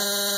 Uh...